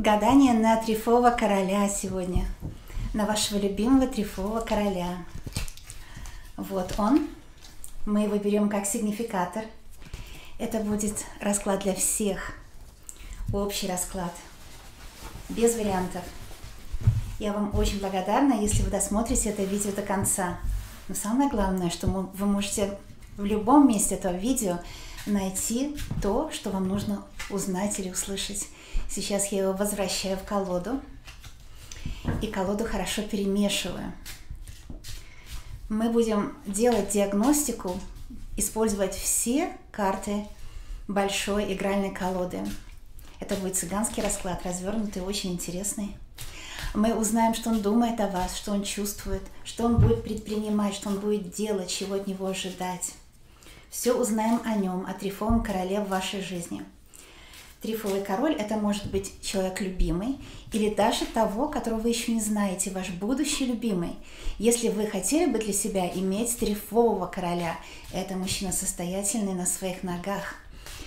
Гадание на трифового короля сегодня. На вашего любимого трифового короля. Вот он. Мы его берем как сигнификатор. Это будет расклад для всех. Общий расклад. Без вариантов. Я вам очень благодарна, если вы досмотрите это видео до конца. Но самое главное, что вы можете в любом месте этого видео найти то, что вам нужно узнать или услышать. Сейчас я его возвращаю в колоду. И колоду хорошо перемешиваю. Мы будем делать диагностику, использовать все карты большой игральной колоды. Это будет цыганский расклад, развернутый, очень интересный. Мы узнаем, что он думает о вас, что он чувствует, что он будет предпринимать, что он будет делать, чего от него ожидать. Все узнаем о нем, о трифовом короле в вашей жизни – Трифовый король – это может быть человек любимый или даже того, которого вы еще не знаете, ваш будущий любимый. Если вы хотели бы для себя иметь трифового короля, это мужчина состоятельный на своих ногах,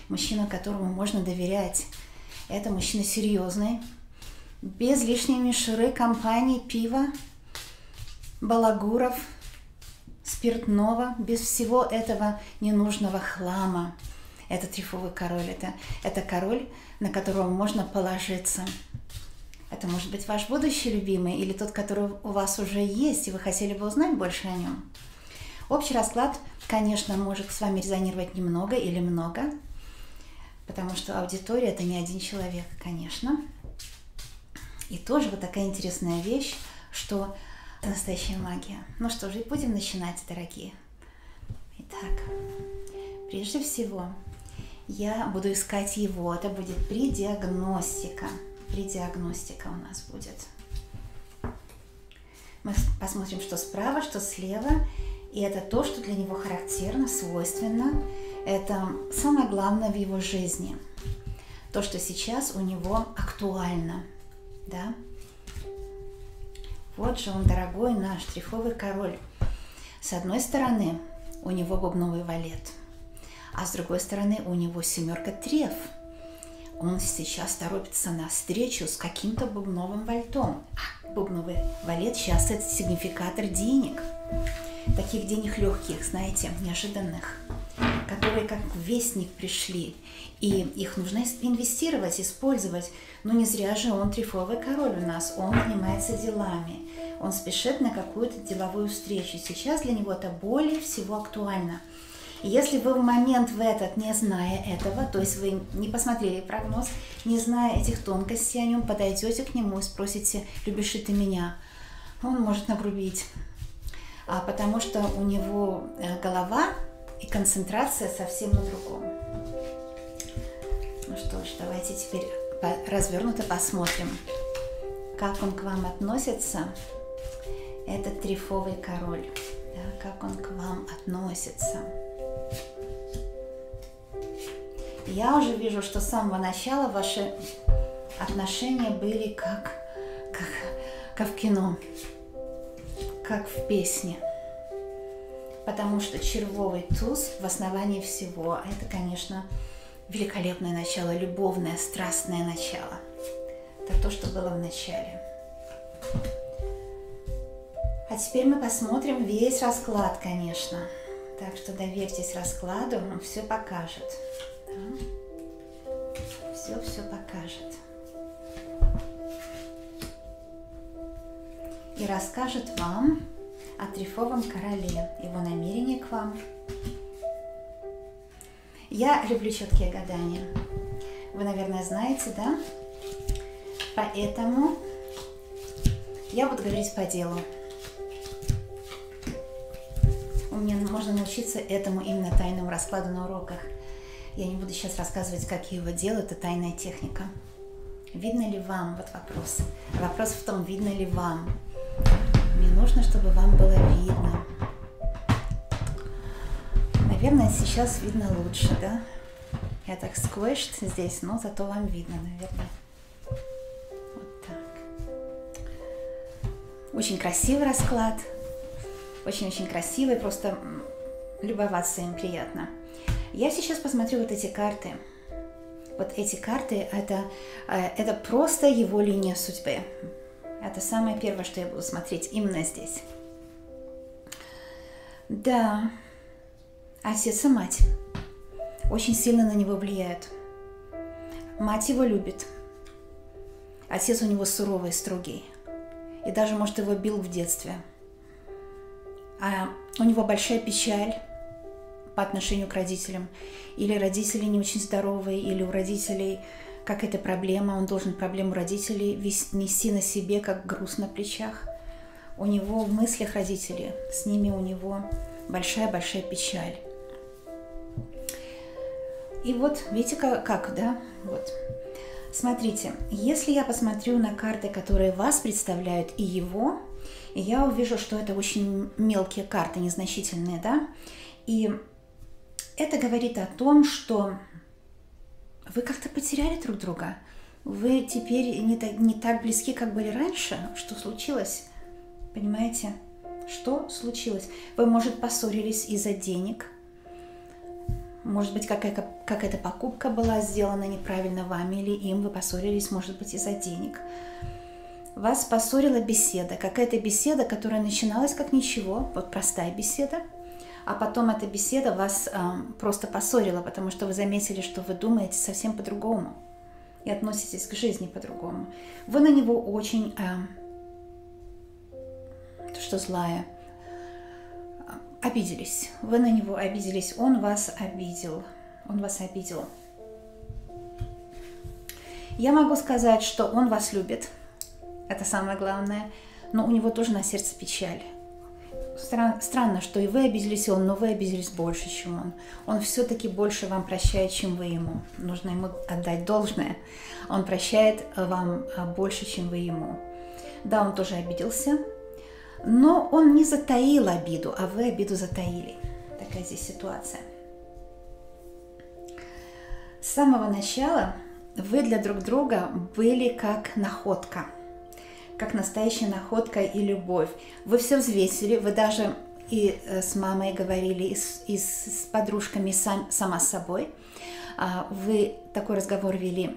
мужчина, которому можно доверять. Это мужчина серьезный, без лишней мишуры, компании, пива, балагуров, спиртного, без всего этого ненужного хлама – это трифовый король, это, это король, на которого можно положиться. Это может быть ваш будущий любимый или тот, который у вас уже есть, и вы хотели бы узнать больше о нем. Общий расклад, конечно, может с вами резонировать немного или много, потому что аудитория это не один человек, конечно. И тоже вот такая интересная вещь, что это настоящая магия. Ну что же, будем начинать, дорогие. Итак, прежде всего, я буду искать его. Это будет предиагностика. Предиагностика у нас будет. Мы посмотрим, что справа, что слева. И это то, что для него характерно, свойственно. Это самое главное в его жизни. То, что сейчас у него актуально. Да? Вот же он, дорогой наш трифовый король. С одной стороны, у него бубновый валет – а с другой стороны у него семерка треф. Он сейчас торопится на встречу с каким-то бубновым вальтом. А бубновый валет сейчас это сигнификатор денег. Таких денег легких, знаете, неожиданных, которые как вестник пришли. И их нужно инвестировать, использовать. Но не зря же он трифовый король у нас. Он занимается делами. Он спешит на какую-то деловую встречу. Сейчас для него это более всего актуально – если вы в момент в этот, не зная этого, то есть вы не посмотрели прогноз, не зная этих тонкостей о нем, подойдете к нему и спросите, любишь ли ты меня, он может нагрубить, а, потому что у него э, голова и концентрация совсем на другом. Ну что ж, давайте теперь развернуто посмотрим, как он к вам относится, этот трифовый король, да, как он к вам относится. Я уже вижу, что с самого начала ваши отношения были как, как, как в кино, как в песне. Потому что червовый туз в основании всего – это, конечно, великолепное начало, любовное, страстное начало. Это то, что было в начале. А теперь мы посмотрим весь расклад, конечно. Так что доверьтесь раскладу, он все покажет. Все-все покажет. И расскажет вам о трифовом короле, его намерение к вам. Я люблю четкие гадания. Вы, наверное, знаете, да? Поэтому я буду говорить по делу. У меня можно научиться этому именно тайному раскладу на уроках. Я не буду сейчас рассказывать, как я его делаю, это тайная техника. Видно ли вам? Вот вопрос. Вопрос в том, видно ли вам. Мне нужно, чтобы вам было видно. Наверное, сейчас видно лучше, да? Я так сквешт здесь, но зато вам видно, наверное. Вот так. Очень красивый расклад. Очень-очень красивый, просто любоваться им приятно. Я сейчас посмотрю вот эти карты. Вот эти карты это, э, это просто его линия судьбы. Это самое первое, что я буду смотреть именно здесь. Да, отец и мать очень сильно на него влияют. Мать его любит. Отец у него суровый, строгий. И даже, может, его бил в детстве. А у него большая печаль по отношению к родителям. Или родители не очень здоровые, или у родителей какая-то проблема, он должен проблему родителей нести на себе, как груз на плечах. У него в мыслях родители, с ними у него большая-большая печаль. И вот, видите, как, как, да? Вот. Смотрите, если я посмотрю на карты, которые вас представляют, и его, я увижу, что это очень мелкие карты, незначительные, да? И это говорит о том, что вы как-то потеряли друг друга. Вы теперь не так, не так близки, как были раньше. Что случилось? Понимаете? Что случилось? Вы, может, поссорились из-за денег. Может быть, какая-то, какая-то покупка была сделана неправильно вами или им. Вы поссорились, может быть, из-за денег. Вас поссорила беседа. Какая-то беседа, которая начиналась как ничего. Вот простая беседа – а потом эта беседа вас э, просто поссорила, потому что вы заметили, что вы думаете совсем по-другому и относитесь к жизни по-другому. Вы на него очень, э, что злая, обиделись. Вы на него обиделись, он вас обидел. Он вас обидел. Я могу сказать, что он вас любит. Это самое главное. Но у него тоже на сердце печаль стран, странно, что и вы обиделись он, но вы обиделись больше, чем он. Он все-таки больше вам прощает, чем вы ему. Нужно ему отдать должное. Он прощает вам а, больше, чем вы ему. Да, он тоже обиделся, но он не затаил обиду, а вы обиду затаили. Такая здесь ситуация. С самого начала вы для друг друга были как находка – как настоящая находка и любовь. Вы все взвесили, вы даже и э, с мамой говорили, и с, и с подружками сам, сама с собой. А, вы такой разговор вели.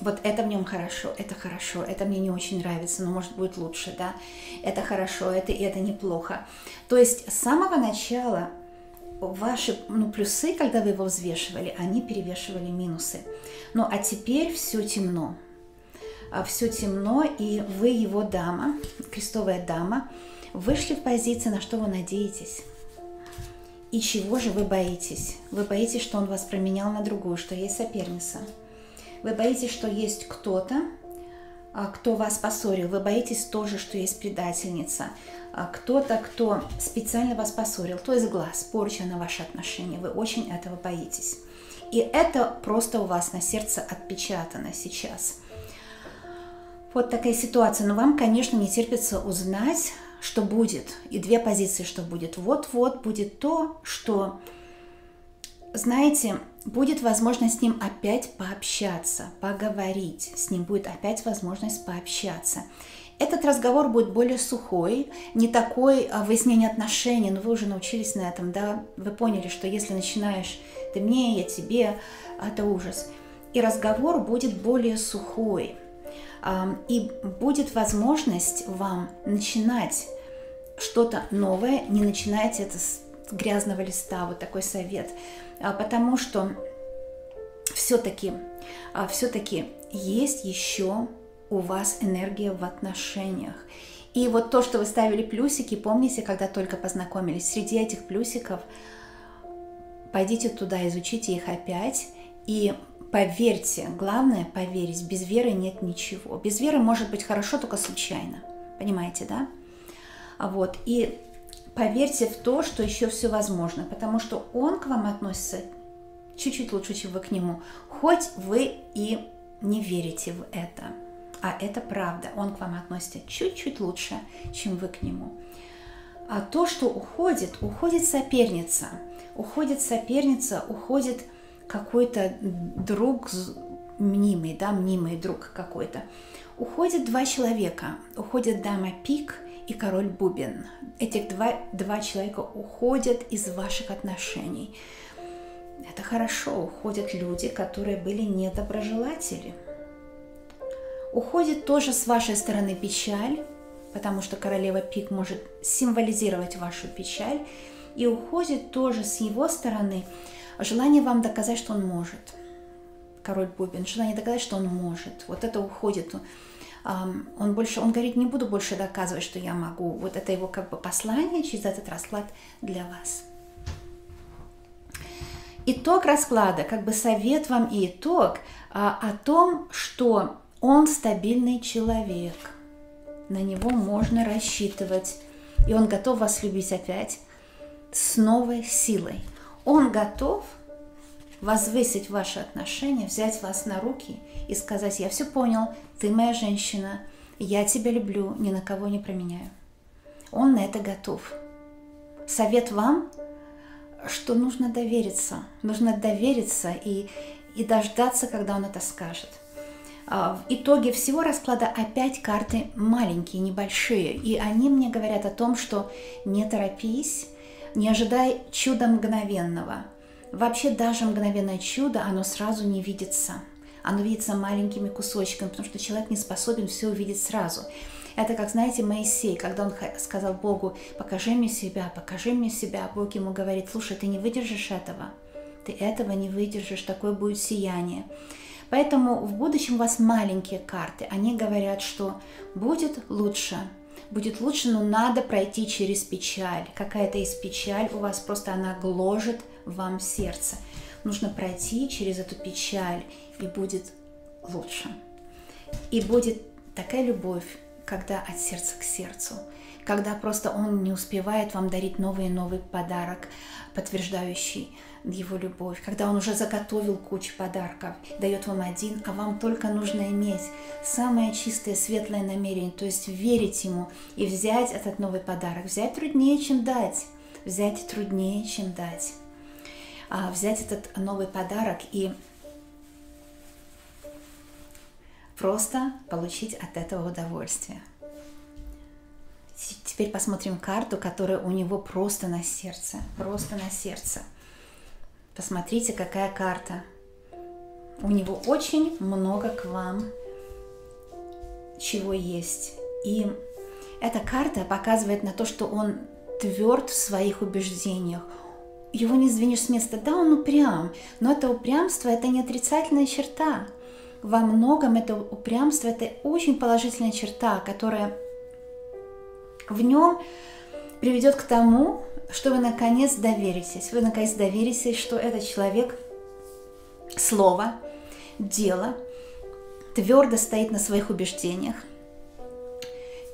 Вот это в нем хорошо, это хорошо, это мне не очень нравится, но может будет лучше, да. Это хорошо, это и это неплохо. То есть с самого начала ваши ну, плюсы, когда вы его взвешивали, они перевешивали минусы. Ну а теперь все темно. А, все темно, и вы его дама, крестовая дама, вышли в позиции, на что вы надеетесь. И чего же вы боитесь? Вы боитесь, что он вас променял на другую, что есть соперница. Вы боитесь, что есть кто-то, а, кто вас поссорил. Вы боитесь тоже, что есть предательница. А, кто-то, кто специально вас поссорил. То есть глаз, порча на ваши отношения. Вы очень этого боитесь. И это просто у вас на сердце отпечатано сейчас. Вот такая ситуация. Но вам, конечно, не терпится узнать, что будет. И две позиции, что будет. Вот-вот будет то, что, знаете, будет возможность с ним опять пообщаться, поговорить. С ним будет опять возможность пообщаться. Этот разговор будет более сухой, не такой а, выяснение отношений, но вы уже научились на этом, да, вы поняли, что если начинаешь ты мне, я тебе, это ужас. И разговор будет более сухой, и будет возможность вам начинать что-то новое, не начинайте это с грязного листа, вот такой совет, а, потому что все-таки, а, все-таки есть еще у вас энергия в отношениях. И вот то, что вы ставили плюсики, помните, когда только познакомились, среди этих плюсиков пойдите туда, изучите их опять и Поверьте, главное поверить, без веры нет ничего. Без веры может быть хорошо только случайно. Понимаете, да? А Вот. И поверьте в то, что еще все возможно, потому что он к вам относится чуть-чуть лучше, чем вы к нему. Хоть вы и не верите в это, а это правда. Он к вам относится чуть-чуть лучше, чем вы к нему. А то, что уходит, уходит соперница. Уходит соперница, уходит какой-то друг мнимый, да, мнимый друг какой-то. Уходят два человека, уходит дама пик и король бубен. Этих два, два человека уходят из ваших отношений. Это хорошо, уходят люди, которые были недоброжелатели. Уходит тоже с вашей стороны печаль, потому что королева пик может символизировать вашу печаль, и уходит тоже с его стороны желание вам доказать, что он может. Король Бубен, желание доказать, что он может. Вот это уходит. Он больше, он говорит, не буду больше доказывать, что я могу. Вот это его как бы послание через этот расклад для вас. Итог расклада, как бы совет вам и итог а, о том, что он стабильный человек. На него можно рассчитывать. И он готов вас любить опять с новой силой. Он готов возвысить ваши отношения, взять вас на руки и сказать, я все понял, ты моя женщина, я тебя люблю, ни на кого не променяю. Он на это готов. Совет вам, что нужно довериться, нужно довериться и, и дождаться, когда он это скажет. А, в итоге всего расклада опять карты маленькие, небольшие, и они мне говорят о том, что не торопись, не ожидай чуда мгновенного. Вообще даже мгновенное чудо, оно сразу не видится. Оно видится маленькими кусочками, потому что человек не способен все увидеть сразу. Это как, знаете, Моисей, когда он сказал Богу, покажи мне себя, покажи мне себя. Бог ему говорит, слушай, ты не выдержишь этого. Ты этого не выдержишь, такое будет сияние. Поэтому в будущем у вас маленькие карты. Они говорят, что будет лучше, будет лучше, но надо пройти через печаль. Какая-то из печаль у вас просто она гложет вам сердце. Нужно пройти через эту печаль, и будет лучше. И будет такая любовь, когда от сердца к сердцу, когда просто он не успевает вам дарить новый и новый подарок, подтверждающий его любовь, когда он уже заготовил кучу подарков, дает вам один, а вам только нужно иметь самое чистое, светлое намерение, то есть верить ему и взять этот новый подарок. Взять труднее, чем дать. Взять труднее, чем дать. А взять этот новый подарок и просто получить от этого удовольствие. Теперь посмотрим карту, которая у него просто на сердце, просто на сердце. Посмотрите, какая карта. У него очень много к вам чего есть. И эта карта показывает на то, что он тверд в своих убеждениях. Его не сдвинешь с места. Да, он упрям, но это упрямство – это не отрицательная черта. Во многом это упрямство – это очень положительная черта, которая в нем приведет к тому, что вы наконец доверитесь. Вы наконец доверитесь, что этот человек слово, дело твердо стоит на своих убеждениях,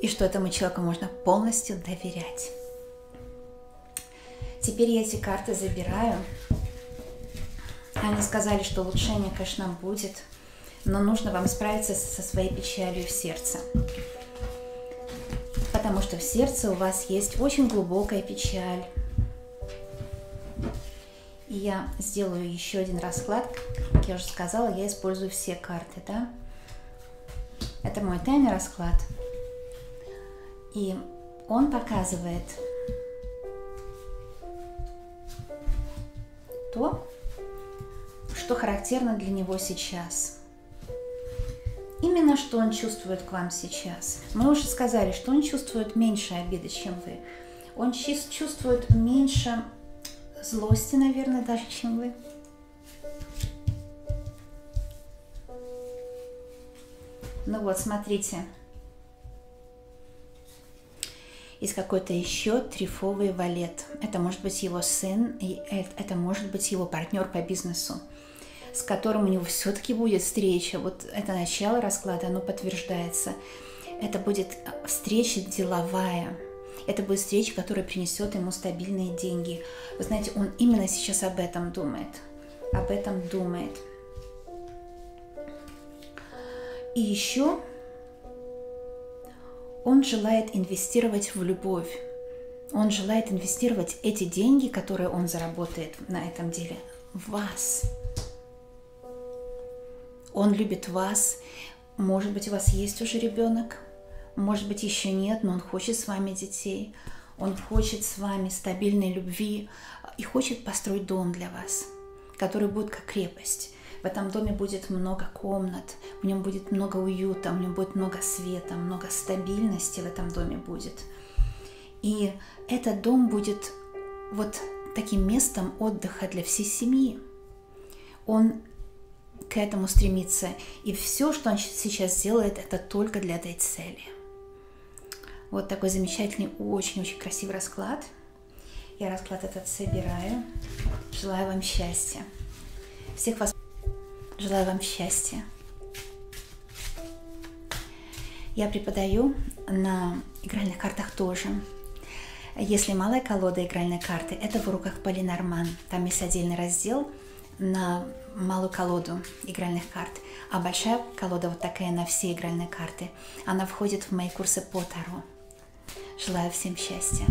и что этому человеку можно полностью доверять. Теперь я эти карты забираю. Они сказали, что улучшение, конечно, будет, но нужно вам справиться со своей печалью в сердце потому что в сердце у вас есть очень глубокая печаль. И я сделаю еще один расклад. Как я уже сказала, я использую все карты, да? Это мой тайный расклад. И он показывает то, что характерно для него сейчас – именно что он чувствует к вам сейчас. Мы уже сказали, что он чувствует меньше обиды, чем вы. Он чувствует меньше злости, наверное, даже, чем вы. Ну вот, смотрите. Из какой-то еще трифовый валет. Это может быть его сын, и это может быть его партнер по бизнесу с которым у него все-таки будет встреча. Вот это начало расклада, оно подтверждается. Это будет встреча деловая. Это будет встреча, которая принесет ему стабильные деньги. Вы знаете, он именно сейчас об этом думает. Об этом думает. И еще он желает инвестировать в любовь. Он желает инвестировать эти деньги, которые он заработает на этом деле, в вас. Он любит вас. Может быть, у вас есть уже ребенок, может быть, еще нет, но он хочет с вами детей. Он хочет с вами стабильной любви и хочет построить дом для вас. который будет как крепость. В этом доме будет много комнат, в нем будет много уюта, в нем будет много света, много стабильности в этом доме будет. И этот дом будет вот таким местом отдыха для всей семьи. Он к этому стремится, и все, что он сейчас делает, это только для этой цели. Вот такой замечательный, очень-очень красивый расклад. Я расклад этот собираю. Желаю вам счастья. Всех вас Желаю вам счастья. Я преподаю на игральных картах тоже. Если малая колода игральной карты, это в руках Полина Арман. Там есть отдельный раздел на малую колоду игральных карт. А большая колода вот такая на все игральные карты. Она входит в мои курсы по Таро. Желаю всем счастья.